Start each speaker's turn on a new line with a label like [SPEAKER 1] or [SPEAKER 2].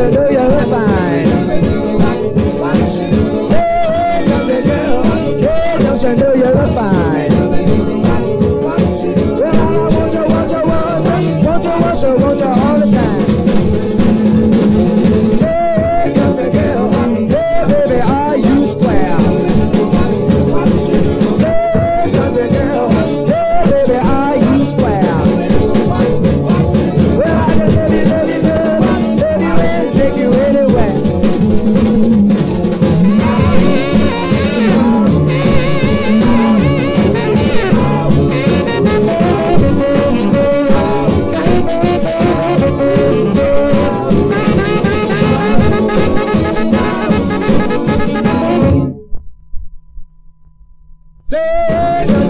[SPEAKER 1] Hallelujah, we're fine. Senhor